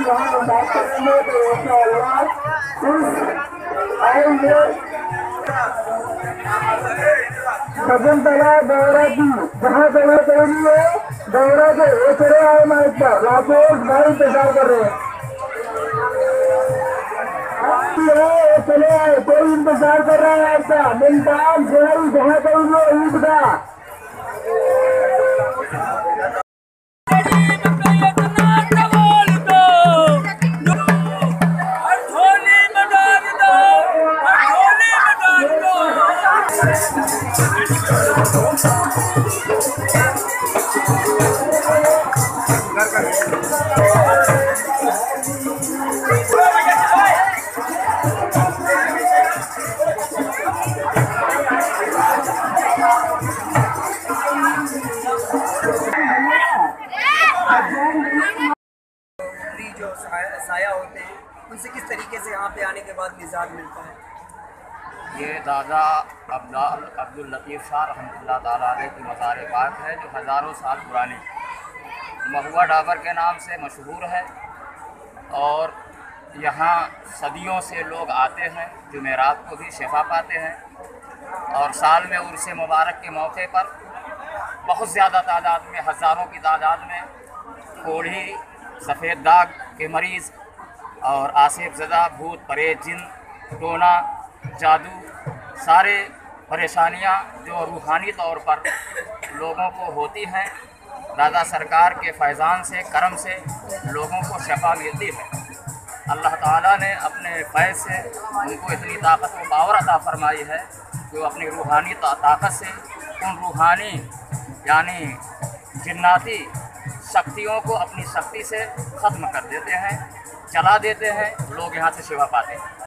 یہاں کریں گے تو آئیں سجن تلا دورہ کی جہاں جگہ چاہیے ہے دورہ کے اوچرے آئے مائک پر راکیش بھائی انتظار کر رہے ہیں چلے آئے کوئی انتظار کر رہا ہے ایسا ملتان جہاں چاہیے عید کا جو سایہ ہوتے ہیں، ان سے کس طریقے سے یہاں پہ آنے کے بعد مزاج ملتا ہے؟ یہ دادا عبدال عبد شاہ رحمۃ اللہ تعالیٰ علیہ کی مزار پاک ہے، جو ہزاروں سال پرانی مہوا ڈابر کے نام سے مشہور ہے اور یہاں صدیوں سے لوگ آتے ہیں، جمعرات کو بھی شفا پاتے ہیں اور سال میں عرس مبارک کے موقع پر بہت زیادہ تعداد میں، ہزاروں کی تعداد میں کوڑھی، سفید داغ کے مریض اور آصف زدہ، بھوت پریت جن، ٹونا جادو، سارے پریشانیاں جو روحانی طور پر لوگوں کو ہوتی ہیں، دادا سرکار کے فیضان سے، کرم سے لوگوں کو شفا ملتی ہے۔ اللہ تعالیٰ نے اپنے فیض سے ان کو اتنی طاقت و باور عطا فرمائی ہے کہ وہ اپنی روحانی طاقت سے ان روحانی یعنی جناتی شکتیوں کو اپنی شکتی سے ختم کر دیتے ہیں، چلا دیتے ہیں، لوگ یہاں سے شفا پاتے ہیں۔